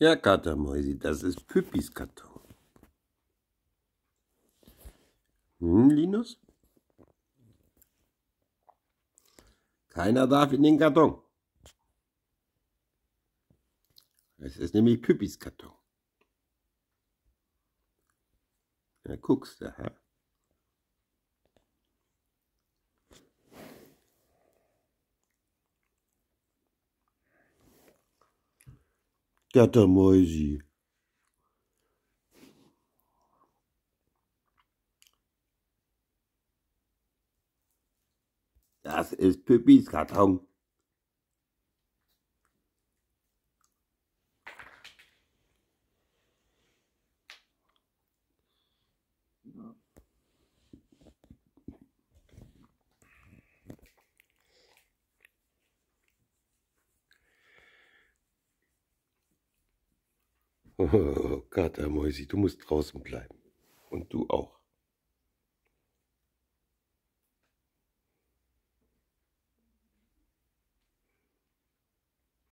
Ja, Katermäusi, das ist Püppis Karton. Hm, Linus? Keiner darf in den Karton. Es ist nämlich Püppis Karton. Ja, guckst du, hä? Gattermäusi. Das ist Püppis Karton. Oh, Katermäusi, du musst draußen bleiben. Und du auch.